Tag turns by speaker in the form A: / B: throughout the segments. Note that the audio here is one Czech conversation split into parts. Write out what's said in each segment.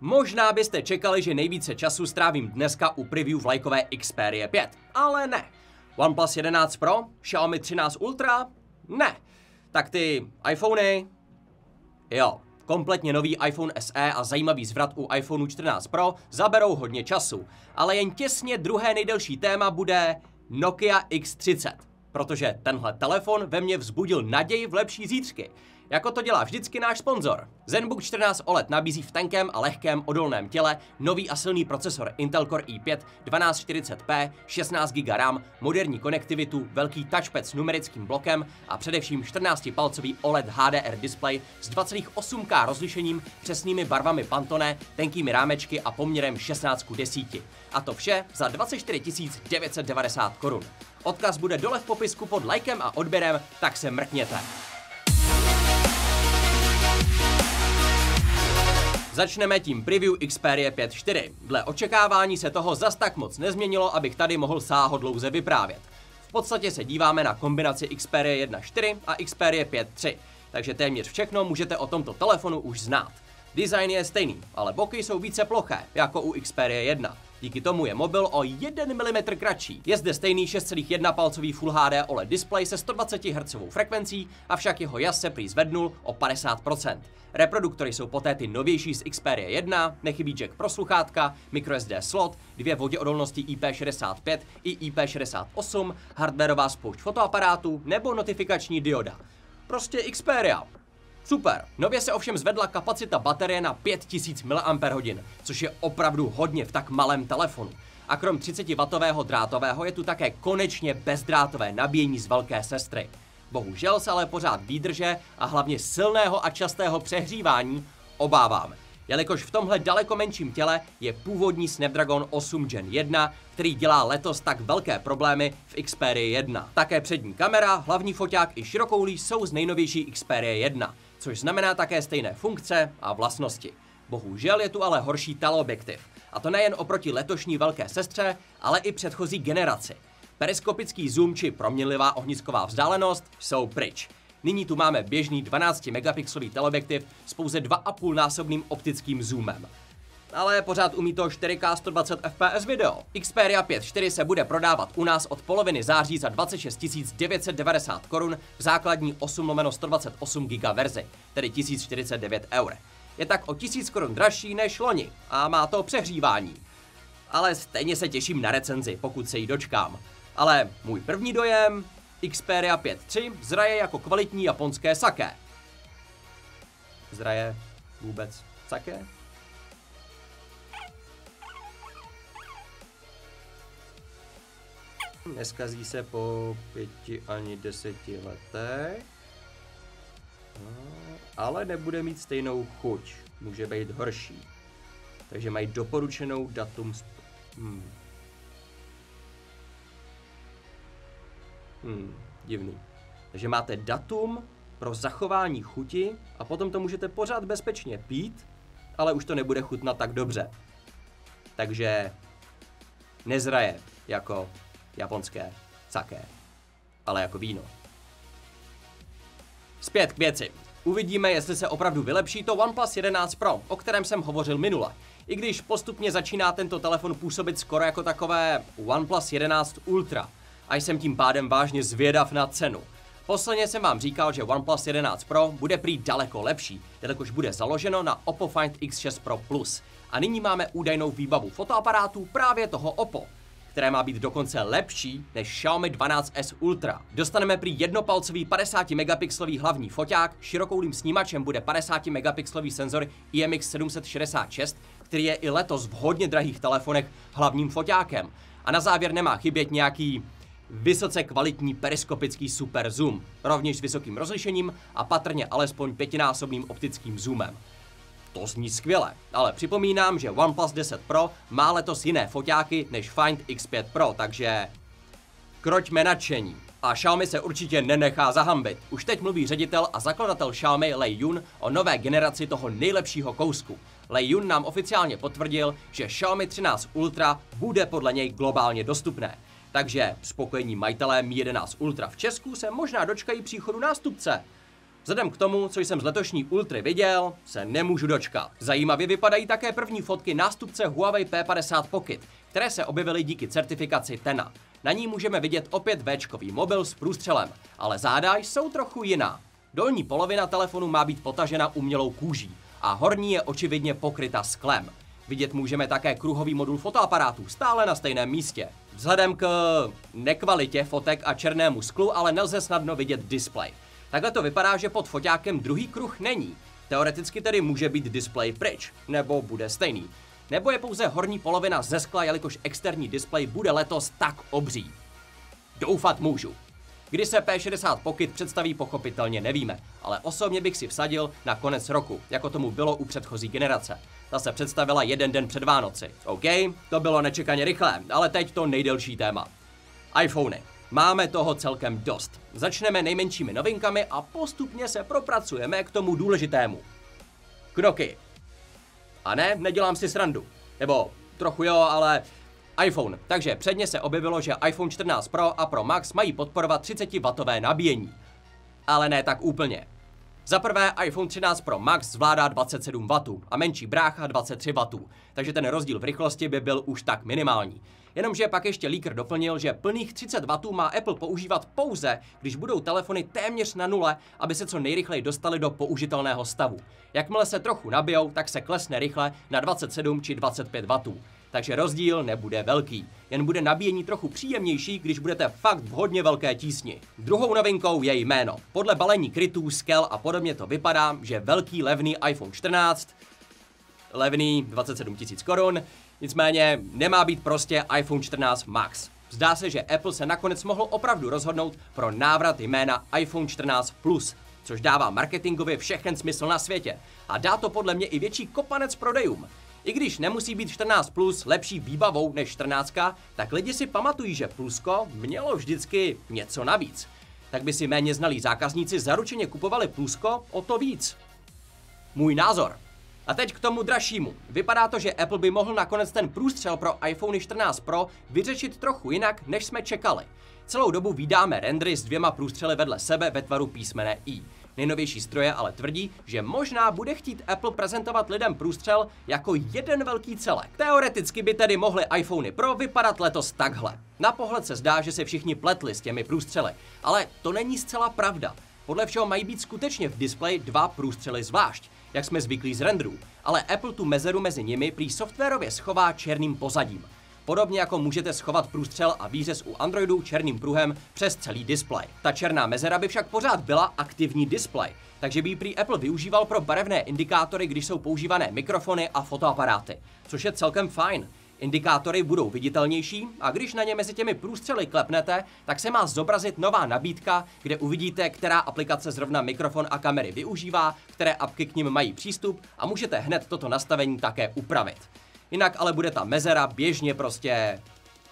A: Možná byste čekali, že nejvíce času strávím dneska u preview vlajkové Xperia 5, ale ne. OnePlus 11 Pro, Xiaomi 13 Ultra? Ne. Tak ty iPhony? Jo, kompletně nový iPhone SE a zajímavý zvrat u iPhoneu 14 Pro zaberou hodně času, ale jen těsně druhé nejdelší téma bude Nokia X30, protože tenhle telefon ve mně vzbudil naději v lepší zítřky. Jako to dělá vždycky náš sponzor. ZenBook 14 OLED nabízí v tenkém a lehkém odolném těle nový a silný procesor Intel Core i5 1240p, 16 GB RAM, moderní konektivitu, velký touchpad s numerickým blokem a především 14-palcový OLED HDR display s 2,8K rozlišením, přesnými barvami Pantone, tenkými rámečky a poměrem 16 k 10. A to vše za 24 990 korun. Odkaz bude dole v popisku pod lajkem a odběrem, tak se mrkněte. Začneme tím preview Xperia 5.4. Dle očekávání se toho zas tak moc nezměnilo, abych tady mohl sáhodlouze vyprávět. V podstatě se díváme na kombinaci Xperia 1.4 a Xperia 5.3, takže téměř všechno můžete o tomto telefonu už znát. Design je stejný, ale boky jsou více ploché, jako u Xperia 1. Díky tomu je mobil o 1 mm kratší. Je zde stejný 6,1 palcový Full HD OLED display se 120 Hz frekvencí, avšak jeho jas se prý zvednul o 50%. Reproduktory jsou poté ty novější z Xperia 1, nechybí jack pro sluchátka, microSD slot, dvě voděodolnosti IP65 i IP68, hardwareová spoušť fotoaparátu nebo notifikační dioda. Prostě Xperia. Super. Nově se ovšem zvedla kapacita baterie na 5000 mAh, což je opravdu hodně v tak malém telefonu. A krom 30W drátového je tu také konečně bezdrátové nabíjení z velké sestry. Bohužel se ale pořád výdrže a hlavně silného a častého přehřívání obáváme. Jelikož v tomhle daleko menším těle je původní Snapdragon 8 Gen 1, který dělá letos tak velké problémy v Xperia 1. Také přední kamera, hlavní foťák i širokoulí jsou z nejnovější Xperia 1, což znamená také stejné funkce a vlastnosti. Bohužel je tu ale horší teleobjektiv. A to nejen oproti letošní velké sestře, ale i předchozí generaci. Periskopický zoom či proměnlivá ohnisková vzdálenost jsou pryč. Nyní tu máme běžný 12 megapixelový teleobjektiv s pouze 2,5 násobným optickým zoomem. Ale pořád umí to 4K 120 fps video. Xperia 5.4 se bude prodávat u nás od poloviny září za 26 990 korun v základní 8 128 GB verzi, tedy 1049 eur. Je tak o 1000 korun dražší než loni a má to přehřívání. Ale stejně se těším na recenzi, pokud se jí dočkám. Ale můj první dojem, Xperia 5.3 zraje jako kvalitní japonské sake. Zraje vůbec sake? Neskazí se po pěti ani deseti letech. Ale nebude mít stejnou chuť. Může být horší. Takže mají doporučenou datum... Hmm. Hmm, divný. Takže máte datum pro zachování chuti a potom to můžete pořád bezpečně pít, ale už to nebude chutnat tak dobře. Takže nezraje jako japonské sake, ale jako víno. Zpět k věci. Uvidíme, jestli se opravdu vylepší to OnePlus 11 Pro, o kterém jsem hovořil minule. I když postupně začíná tento telefon působit skoro jako takové OnePlus 11 Ultra, a jsem tím pádem vážně zvědav na cenu. Posledně jsem vám říkal, že OnePlus 11 Pro bude prý daleko lepší, jelikož bude založeno na Oppo Find X6 Pro Plus. A nyní máme údajnou výbavu fotoaparátů právě toho Oppo, které má být dokonce lepší než Xiaomi 12S Ultra. Dostaneme prý jednopalcový 50 megapixelový hlavní foťák, širokoulým snímačem bude 50 megapixelový senzor IMX766, který je i letos v hodně drahých telefonech hlavním foťákem. A na závěr nemá chybět nějaký vysoce kvalitní periskopický super zoom, rovněž s vysokým rozlišením a patrně alespoň pětinásobným optickým zoomem. To zní skvěle, ale připomínám, že OnePlus 10 Pro má letos jiné foťáky než Find X5 Pro, takže kroťme nadšení. A Xiaomi se určitě nenechá zahambit. Už teď mluví ředitel a zakladatel Xiaomi Lei Yun o nové generaci toho nejlepšího kousku. Lei Yun nám oficiálně potvrdil, že Xiaomi 13 Ultra bude podle něj globálně dostupné. Takže spokojení majitelé Mi 11 Ultra v Česku se možná dočkají příchodu nástupce. Vzhledem k tomu, co jsem z letošní Ultry viděl, se nemůžu dočkat. Zajímavě vypadají také první fotky nástupce Huawei P50 Pocket, které se objevily díky certifikaci TENA. Na ní můžeme vidět opět Včkový mobil s průstřelem, ale záda jsou trochu jiná. Dolní polovina telefonu má být potažena umělou kůží a horní je očividně pokryta sklem. Vidět můžeme také kruhový modul fotoaparátu stále na stejném místě. Vzhledem k nekvalitě fotek a černému sklu ale nelze snadno vidět displej. Takhle to vypadá, že pod foťákem druhý kruh není. Teoreticky tedy může být displej pryč, nebo bude stejný. Nebo je pouze horní polovina ze skla, jelikož externí displej bude letos tak obří. Doufat můžu. Kdy se P60 Pocket představí pochopitelně nevíme, ale osobně bych si vsadil na konec roku, jako tomu bylo u předchozí generace. Ta se představila jeden den před Vánoci. OK, to bylo nečekaně rychlé, ale teď to nejdelší téma. iPhony. Máme toho celkem dost. Začneme nejmenšími novinkami a postupně se propracujeme k tomu důležitému. Knoky. A ne, nedělám si srandu. Nebo trochu jo, ale iPhone. Takže předně se objevilo, že iPhone 14 Pro a Pro Max mají podporovat 30W nabíjení. Ale ne tak úplně. Za prvé iPhone 13 Pro Max zvládá 27W a menší brácha 23W, takže ten rozdíl v rychlosti by byl už tak minimální. Jenomže pak ještě Leaker doplnil, že plných 30W má Apple používat pouze, když budou telefony téměř na nule, aby se co nejrychleji dostali do použitelného stavu. Jakmile se trochu nabijou, tak se klesne rychle na 27 či 25W takže rozdíl nebude velký. Jen bude nabíjení trochu příjemnější, když budete fakt v hodně velké tísni. Druhou novinkou je jméno. Podle balení krytů, skel a podobně to vypadá, že velký levný iPhone 14, levný 27 000 korun, nicméně nemá být prostě iPhone 14 Max. Zdá se, že Apple se nakonec mohl opravdu rozhodnout pro návrat jména iPhone 14 Plus, což dává marketingově všechen smysl na světě. A dá to podle mě i větší kopanec prodejům. I když nemusí být 14 Plus lepší výbavou než 14, tak lidi si pamatují, že Plusko mělo vždycky něco navíc. Tak by si méně znalí zákazníci zaručeně kupovali Plusko o to víc. Můj názor. A teď k tomu dražšímu. Vypadá to, že Apple by mohl nakonec ten průstřel pro iPhone 14 Pro vyřešit trochu jinak, než jsme čekali. Celou dobu vydáme rendry s dvěma průstřely vedle sebe ve tvaru písmene I. Nejnovější stroje ale tvrdí, že možná bude chtít Apple prezentovat lidem průstřel jako jeden velký celek. Teoreticky by tedy mohly iPhony Pro vypadat letos takhle. Na pohled se zdá, že se všichni pletli s těmi průstřely, ale to není zcela pravda. Podle všeho mají být skutečně v displeji dva průstřely zvlášť, jak jsme zvyklí z renderů, ale Apple tu mezeru mezi nimi prý softwarově schová černým pozadím. Podobně jako můžete schovat průstřel a výřez u Androidu černým pruhem přes celý displej. Ta černá mezera by však pořád byla aktivní displej, takže by prý Apple využíval pro barevné indikátory, když jsou používané mikrofony a fotoaparáty, což je celkem fajn. Indikátory budou viditelnější a když na ně mezi těmi průstřely klepnete, tak se má zobrazit nová nabídka, kde uvidíte, která aplikace zrovna mikrofon a kamery využívá, které apky k ním mají přístup a můžete hned toto nastavení také upravit. Jinak ale bude ta mezera běžně prostě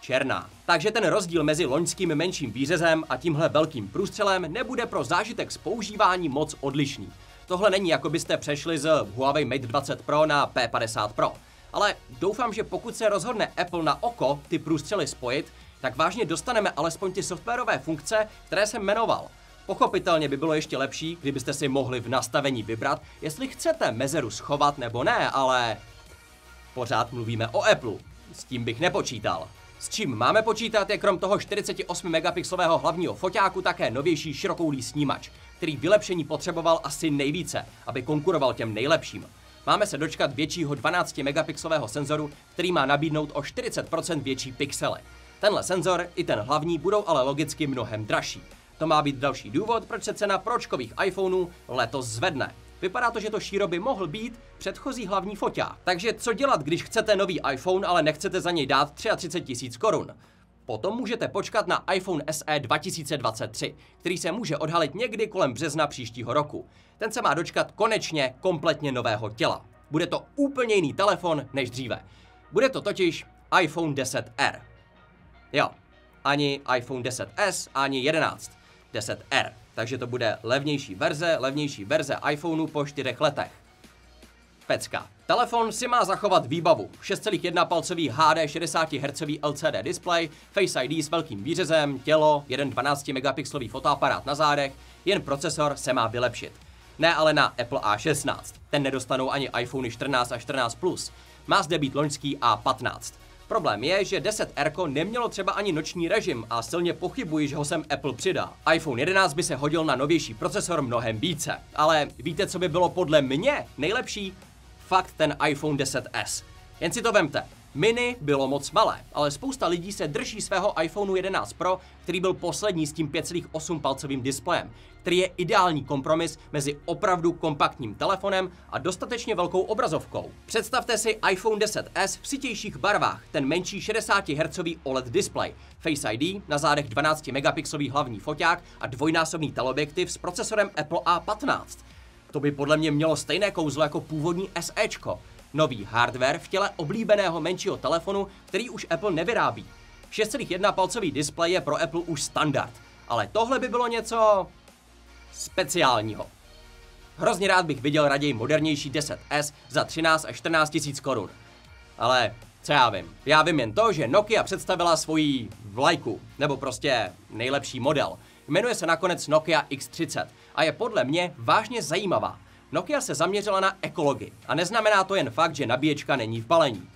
A: černá. Takže ten rozdíl mezi loňským menším výřezem a tímhle velkým průstřelem nebude pro zážitek z používání moc odlišný. Tohle není jako byste přešli z Huawei Mate 20 Pro na P50 Pro. Ale doufám, že pokud se rozhodne Apple na oko ty průstřely spojit, tak vážně dostaneme alespoň ty softwarové funkce, které jsem jmenoval. Pochopitelně by bylo ještě lepší, kdybyste si mohli v nastavení vybrat, jestli chcete mezeru schovat nebo ne, ale Pořád mluvíme o Apple. S tím bych nepočítal. S čím máme počítat je krom toho 48 megapixelového hlavního foťáku také novější širokoulý snímač, který vylepšení potřeboval asi nejvíce, aby konkuroval těm nejlepším. Máme se dočkat většího 12 megapixelového senzoru, který má nabídnout o 40% větší pixely. Tenhle senzor i ten hlavní budou ale logicky mnohem dražší. To má být další důvod, proč se cena pročkových iPhoneů letos zvedne. Vypadá to, že to Shiro by mohl být předchozí hlavní foťák. Takže co dělat, když chcete nový iPhone, ale nechcete za něj dát 33 tisíc korun? Potom můžete počkat na iPhone SE 2023, který se může odhalit někdy kolem března příštího roku. Ten se má dočkat konečně kompletně nového těla. Bude to úplně jiný telefon než dříve. Bude to totiž iPhone 10R. Jo, ani iPhone 10s, ani 11. 10R takže to bude levnější verze, levnější verze iPhoneu po 4 letech. Pecka. Telefon si má zachovat výbavu. 6,1 palcový HD 60 Hz LCD display, Face ID s velkým výřezem, tělo, jeden 12 megapixelový fotoaparát na zádech, jen procesor se má vylepšit. Ne ale na Apple A16. Ten nedostanou ani iPhone 14 a 14 Plus. Má zde být loňský A15. Problém je, že 10 R nemělo třeba ani noční režim a silně pochybuji, že ho sem Apple přidá. iPhone 11 by se hodil na novější procesor mnohem více. Ale víte, co by bylo podle mě nejlepší? Fakt ten iPhone 10s. Jen si to vemte. Mini bylo moc malé, ale spousta lidí se drží svého iPhone 11 Pro, který byl poslední s tím 5,8 palcovým displejem, který je ideální kompromis mezi opravdu kompaktním telefonem a dostatečně velkou obrazovkou. Představte si iPhone 10s v sitějších barvách, ten menší 60 Hz OLED display, Face ID, na zádech 12 megapixelový hlavní foťák a dvojnásobný teleobjektiv s procesorem Apple A15. To by podle mě mělo stejné kouzlo jako původní SEčko. Nový hardware v těle oblíbeného menšího telefonu, který už Apple nevyrábí. 6,1 palcový displej je pro Apple už standard, ale tohle by bylo něco speciálního. Hrozně rád bych viděl raději modernější 10S za 13 až 14 tisíc korun. Ale co já vím? Já vím jen to, že Nokia představila svoji vlajku, nebo prostě nejlepší model. Jmenuje se nakonec Nokia X30 a je podle mě vážně zajímavá. Nokia se zaměřila na ekologii a neznamená to jen fakt, že nabíječka není v balení.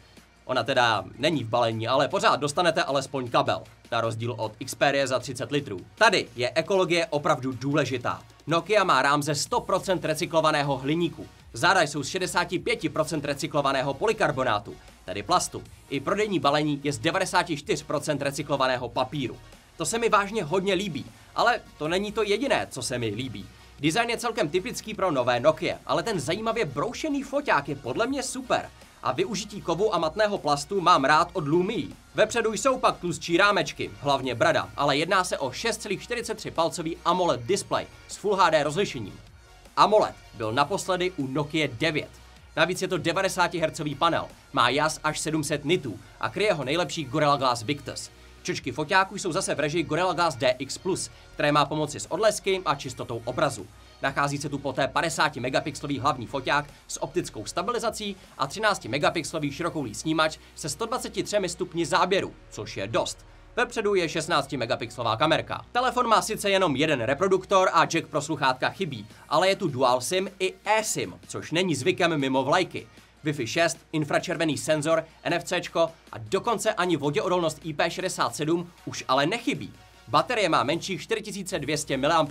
A: Ona teda není v balení, ale pořád dostanete alespoň kabel, na rozdíl od Xperia za 30 litrů. Tady je ekologie opravdu důležitá. Nokia má rám ze 100% recyklovaného hliníku. Záda jsou z 65% recyklovaného polykarbonátu, tedy plastu. I prodejní balení je z 94% recyklovaného papíru. To se mi vážně hodně líbí, ale to není to jediné, co se mi líbí. Design je celkem typický pro nové Nokia, ale ten zajímavě broušený foťák je podle mě super. A využití kovu a matného plastu mám rád od Lumii. Vepředu jsou pak tlustší rámečky, hlavně brada, ale jedná se o 6,43 palcový AMOLED display s Full HD rozlišením. AMOLED byl naposledy u Nokia 9. Navíc je to 90 Hz panel, má jas až 700 nitů a kryje ho nejlepší Gorilla Glass Victus. Čočky foťáků jsou zase v režii Gorilla Glass DX+, které má pomoci s odlesky a čistotou obrazu. Nachází se tu poté 50 megapixelový hlavní foťák s optickou stabilizací a 13 megapixelový širokoulý snímač se 123 stupni záběru, což je dost. Vepředu je 16 megapixelová kamerka. Telefon má sice jenom jeden reproduktor a jack pro sluchátka chybí, ale je tu dual SIM i eSIM, což není zvykem mimo vlajky. Wi-Fi 6, infračervený senzor, NFC a dokonce ani voděodolnost IP67 už ale nechybí. Baterie má menších 4200 mAh,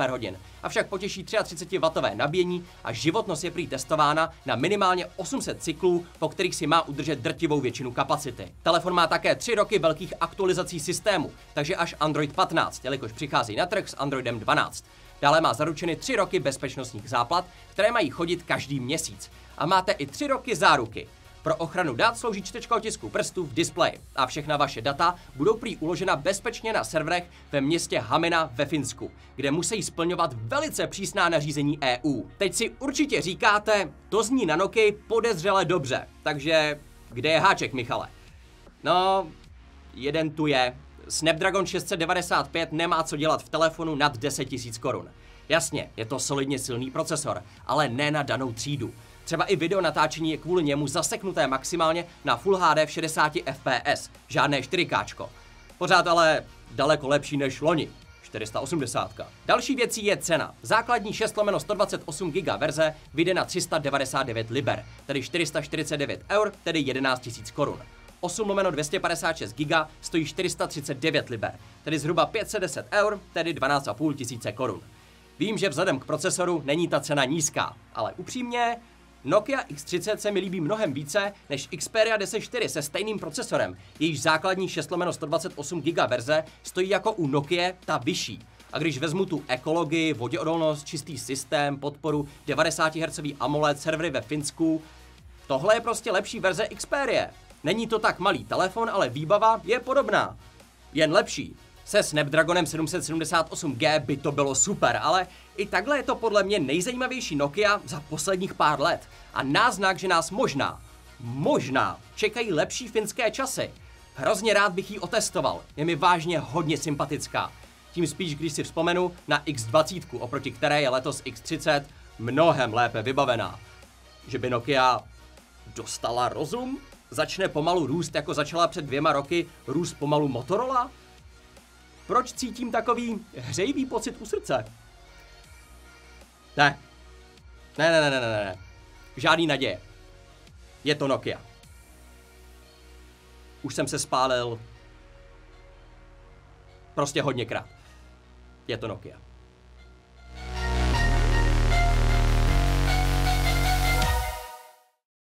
A: avšak potěší 33W nabíjení a životnost je prý testována na minimálně 800 cyklů, po kterých si má udržet drtivou většinu kapacity. Telefon má také 3 roky velkých aktualizací systému, takže až Android 15, jelikož přichází na trh s Androidem 12. Dále má zaručeny 3 roky bezpečnostních záplat, které mají chodit každý měsíc. A máte i 3 roky záruky. Pro ochranu dat slouží čtečka otisku prstů v displeji a všechna vaše data budou prý uložena bezpečně na serverech ve městě Hamina ve Finsku, kde musí splňovat velice přísná nařízení EU. Teď si určitě říkáte, to zní na Nokia podezřele dobře, takže kde je háček, Michale? No, jeden tu je. Snapdragon 695 nemá co dělat v telefonu nad 10 000 korun. Jasně, je to solidně silný procesor, ale ne na danou třídu. Třeba i video natáčení je kvůli němu zaseknuté maximálně na Full HD v 60 fps, žádné 4K. Pořád ale daleko lepší než loni. 480. Další věcí je cena. Základní 6 lomeno 128 GB verze vyjde na 399 liber, tedy 449 eur, tedy 11 000 korun. 8 lomeno 256 GB stojí 439 liber, tedy zhruba 510 eur, tedy 12,5 tisíce korun. Vím, že vzhledem k procesoru není ta cena nízká, ale upřímně, Nokia X30 se mi líbí mnohem více než Xperia 10 se stejným procesorem, jejíž základní 6 128 GB verze stojí jako u Nokia ta vyšší. A když vezmu tu ekologii, voděodolnost, čistý systém, podporu, 90 Hz AMOLED, servery ve Finsku, tohle je prostě lepší verze Xperia. Není to tak malý telefon, ale výbava je podobná. Jen lepší. Se Snapdragonem 778G by to bylo super, ale i takhle je to podle mě nejzajímavější Nokia za posledních pár let. A náznak, že nás možná, možná čekají lepší finské časy. Hrozně rád bych ji otestoval, je mi vážně hodně sympatická. Tím spíš, když si vzpomenu na X20, oproti které je letos X30 mnohem lépe vybavená. Že by Nokia dostala rozum? Začne pomalu růst, jako začala před dvěma roky růst pomalu Motorola? Proč cítím takový hřejivý pocit u srdce? Ne. Ne, ne, ne, ne, ne, ne. Žádný naděje. Je to Nokia. Už jsem se spálil prostě hodněkrát. Je to Nokia.